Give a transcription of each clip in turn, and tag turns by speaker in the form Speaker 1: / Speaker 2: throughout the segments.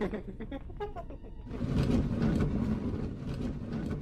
Speaker 1: I see you.
Speaker 2: I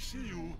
Speaker 2: see you.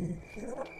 Speaker 1: you.